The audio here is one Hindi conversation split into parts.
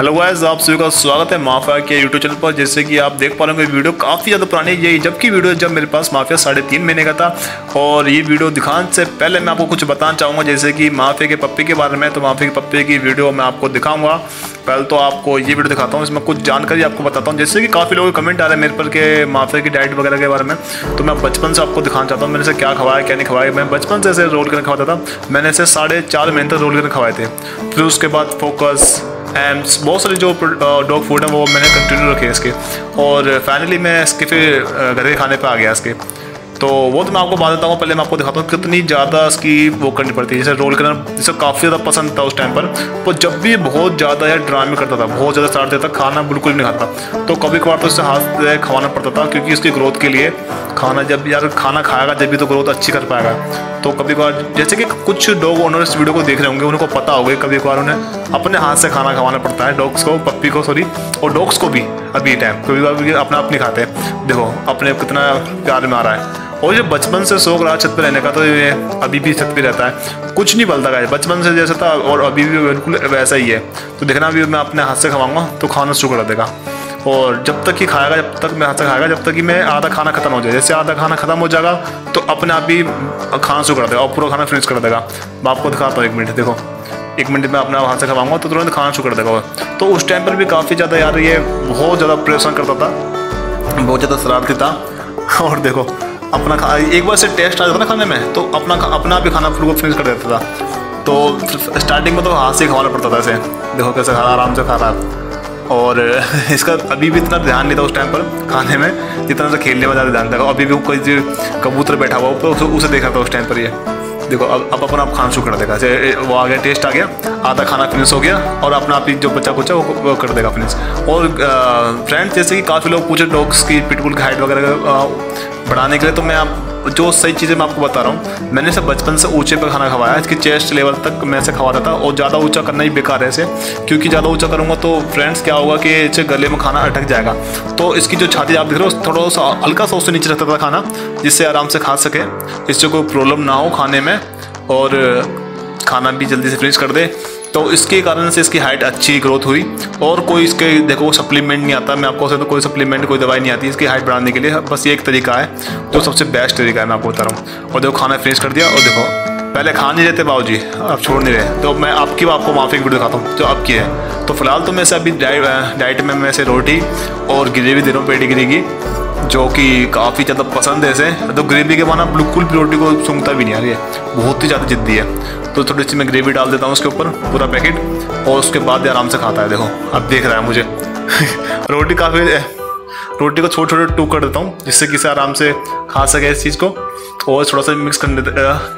हेलो गाइस, आप सभी का स्वागत है माफिया के यूट्यूब चैनल पर। जैसे कि आप देख पा रहे होंगे वीडियो काफ़ी ज़्यादा पुरानी है। ये जबकि वीडियो जब मेरे पास माफिया साढ़े तीन महीने का था और ये वीडियो दिखाने से पहले मैं आपको कुछ बताना चाहूँगा। जैसे कि माफिया के पप्पे के बारे में तो माफिया के पप्पे की वीडियो मैं आपको दिखाऊँगा। पहले तो आपको ये वीडियो दिखाता हूँ, इसमें कुछ जानकारी आपको बताता हूँ। जैसे कि काफ़ी लोग कमेंट आ रहे हैं मेरे पर के माफिया की डाइट वगैरह के बारे में। तो मैं बचपन से आपको दिखाना चाहता हूँ, मैंने से क्या खवाया, क्या नहीं खवाया। मैं बचपन से ऐसे रोल करके खवाता था। मैंने इसे साढ़े चार महीने तक रोल करके खवाए थे। फिर उसके बाद फोकस एम्स बहुत सारे जो डॉग फ़ूड हैं, वो मैंने कंटिन्यू रखे इसके। और फाइनली मैं इसके फिर घर के खाने पर आ गया इसके। तो वो तो मैं आपको बता देता हूँ, पहले मैं आपको दिखाता हूँ कितनी ज़्यादा इसकी वो करनी पड़ती है। जैसे रोल करना, जैसे काफ़ी ज़्यादा पसंद था उस टाइम पर, वो जब भी बहुत ज़्यादा यार ड्रामे करता था, बहुत ज़्यादा स्टार्ट देता खाना बिल्कुल नहीं खाता। तो कभी कभार तो इससे हाथ खवाना पड़ता था, क्योंकि इसकी ग्रोथ के लिए खाना जब यार खाना खाएगा, जब भी तो ग्रोथ अच्छी कर पाएगा। तो कभी कभार जैसे कि कुछ डॉग ओनर इस वीडियो को देख रहे होंगे, उनको पता होगा कभी कभार उन्हें अपने हाथ से खाना खवाना पड़ता है डॉग्स को पप्पी को सॉरी और डॉग्स को भी अभी टाइम कभी कभी अपना अपनी खाते। हैं देखो, अपने कितना प्यार में आ रहा है। और ये बचपन से शौक रहा छत पर रहने का तो ये अभी भी छत पर रहता है। कुछ नहीं बलता है बचपन से जैसा था और अभी भी बिल्कुल वैसा ही है। तो देखना अभी मैं अपने हाथ से खवाऊँगा तो खाना शुरू कर देगा। और जब तक ही खाएगा, जब तक मैं हाथ से खाएगा, जब तक कि मैं आधा खाना खत्म हो जाए। जैसे आधा खाना खत्म हो जाएगा तो अपने आप ही खाना शुरू कर देगा और पूरा खाना फिनिश कर देगा। मैं आपको दिखाता हूँ एक मिनट देखो। एक मिनट में अपना हाथ से खवाऊँगा तो तुरंत खाना शुरू कर देगा तो उस टाइम पर भी काफ़ी ज़्यादा यार ये बहुत ज़्यादा परेशान करता था, बहुत ज़्यादा शरारती था। और देखो अपना खा एक बार से टेस्ट आ जाता ना खाने में तो अपना अपना भी खाना फुल को फिनिश कर देता था। तो स्टार्टिंग में तो हाथ से खवाना पड़ता था ऐसे। देखो कैसे खा रहा आराम से खा रहा। और इसका अभी भी इतना ध्यान नहीं था उस टाइम पर खाने में जितना से खेलने में ज़्यादा ध्यान था। अभी भी कोई जो कबूतर बैठा हुआ तो उसे देखा था उस टाइम पर ये। देखो अब अब अपना आप खाना शुरू कर देगा। जैसे वो आ गया टेस्ट आ गया आधा खाना फिनिश हो गया और अपना आप ही जो बच्चा कुचा वो, वो कर देगा फिनिश और फ्रेंड्स जैसे कि काफ़ी लोग पूछे डॉग्स की पिटबुल की हाइट वगैरह बढ़ाने के लिए तो मैं आप, जो सही चीज़ें मैं आपको बता रहा हूँ, मैंने इसे बचपन से ऊँचे पर खाना खवाया इसकी चेस्ट लेवल तक मैं इसे खवाता था और ज़्यादा ऊँचा करना ही बेकार है इसे, क्योंकि ज़्यादा ऊँचा करूँगा तो फ्रेंड्स क्या होगा कि इसे गले में खाना अटक जाएगा। तो इसकी जो छाती आप देख रहे हो थोड़ा सा हल्का सा उससे नीचे रखता था खाना, जिससे आराम से खा सके इससे कोई प्रॉब्लम ना हो खाने में, और खाना भी जल्दी से फिनिश कर दे तो इसके कारण से इसकी हाइट अच्छी ग्रोथ हुई। और कोई इसके, देखो सप्लीमेंट नहीं आता। मैं आपको तो कोई सप्लीमेंट कोई दवाई नहीं आती इसकी हाइट बढ़ाने के लिए। बस ये एक तरीका है, जो सबसे बेस्ट तरीका है मैं आपको बता रहा हूँ। और देखो, खाना फिनिश कर दिया। और देखो, पहले खा नहीं रहते बाबू जी अब छोड़ नहीं रहे। तो मैं आपकी आपको माफ़ी वीडियो दिखाता हूँ, जो आपकी है। तो फ़िलहाल तो मैं से अभी डाइट में मैं से रोटी और ग्रेवी दे रहा हूँ पेडी की जो कि काफ़ी ज़्यादा पसंद है इसे। तो ग्रेवी के माना बिल्कुल भी रोटी को सूंघता भी नहीं आ रही है। बहुत ही ज़्यादा जिद्दी है। तो थोड़ी सी मैं ग्रेवी डाल देता हूँ उसके ऊपर, पूरा पैकेट और उसके बाद आराम से खाता है, देखो। अब देख रहा है मुझे। रोटी काफ़ी, रोटी को छोटे छोटे टूक कर देता हूँ, जिससे कि आराम से खा सके इस चीज़ को। और थोड़ा सा मिक्स कर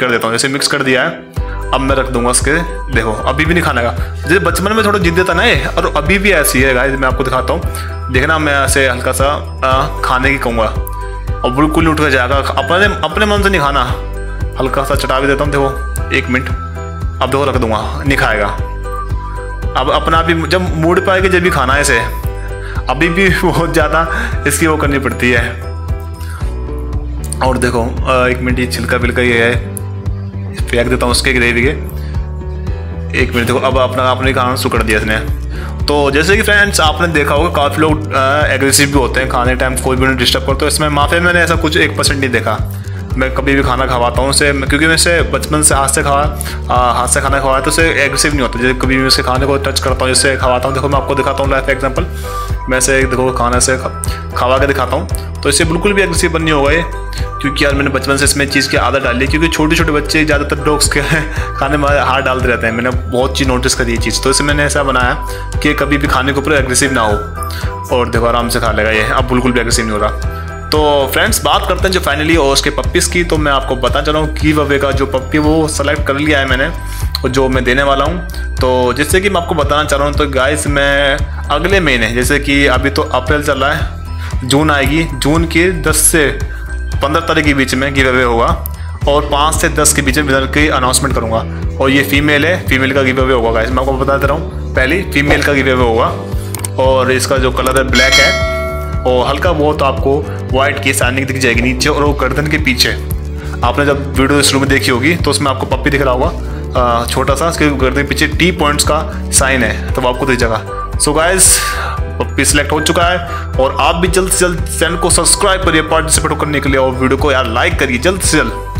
कर देता हूँ। जैसे मिक्स कर दिया है अब मैं रख दूँगा उसके। देखो अभी भी नहीं खाने का। जैसे बचपन में थोड़ा जिद्द था ना ये और अभी भी ऐसी है गाइस मैं आपको दिखाता हूँ। देखना मैं ऐसे हल्का सा आ, खाने की कहूँगा। और बिल्कुल उठ कर जाएगा। अपने अपने मन से नहीं खाना। हल्का सा चटा भी देता हूँ देखो एक मिनट। अब देखो रख दूँगा। नहीं खाएगा। अब अपना भी जब मूड पाएगी जब भी खाना है इसे। अभी भी बहुत ज़्यादा इसकी वो करनी पड़ती है। और देखो एक मिनट ये छिलका विलका ये है। फेंक देता हूँ उसके ग्रेवी के एक मिनट, देखो, अब अपना, आपने खाना कर दिया इसने। तो जैसे कि फ्रेंड्स आपने देखा होगा, काफ़ी लोग एग्रेसिव भी होते हैं खाने टाइम कोई भी उन्हें डिस्टर्ब करते तो इसमें माफे, मैंने ऐसा कुछ एक परसेंट नहीं देखा। मैं कभी भी खाना खवाता हूँ उसे क्योंकि मैं इसे बचपन से हाथ से खवा हाथ से खाना खवाया तो उसे एग्रेसिव नहीं होता। जैसे कभी भी उसे खाने को टच करता हूँ, जैसे खवाता हूँ, देखो, मैं आपको दिखाता हूँ लाइफ एग्ज़ाम्पल मैं इसे, देखो, खाना से खवा के दिखाता हूँ। तो इससे बिल्कुल भी एग्रेसिव बननी होगा ये, क्योंकि यार मैंने बचपन से इसमें चीज़ की आदत डाली है क्योंकि छोटे छोटे बच्चे ज़्यादातर डॉग्स के खाने में हाथ डालते रहते हैं। मैंने बहुत चीज़ नोटिस करी ये चीज़। तो इसे मैंने ऐसा बनाया कि कभी भी खाने के ऊपर एग्रेसिव ना हो, और देखो आराम से खा लेगा ये। अब बिल्कुल भी एग्रेसिव नहीं हो रहा। तो फ्रेंड्स बात करते हैं जो फाइनली और उसके पप्पीज़ की तो मैं आपको बता चला हूँ की ववे का जो पप्पी वो सेलेक्ट कर लिया है मैंने, और जो मैं देने वाला हूँ। तो जिससे कि मैं आपको बताना चाह रहा हूँ तो गाइस मैं अगले महीने, जैसे कि अभी तो अप्रैल चल रहा है जून आएगी। जून के 10 से पंद्रह तारीख के बीच में गिव अवे होगा और पाँच से दस के बीच में विनर की अनाउंसमेंट करूँगा। और ये फीमेल है फीमेल का गिव अवे होगा मैं आपको बता दे रहा हूँ। पहली फीमेल का गिव अवे होगा और इसका जो कलर है ब्लैक है। और हल्का बहुत आपको व्हाइट की शाइनिंग दिख जाएगी नीचे और वो गर्दन के पीछे। आपने जब वीडियो शुरू में देखी होगी तो उसमें आपको पप्पी दिख रहा होगा। छोटा सा उसके गर्दन के पीछे टी पॉइंट्स का साइन है तो आपको दिख जाएगा। सो गाइस पी सिलेक्ट हो चुका है। और आप भी जल्द से जल्द चैनल को सब्सक्राइब करिए पार्टिसिपेट करने के लिए और वीडियो को यार लाइक करिए, जल्द से जल्द।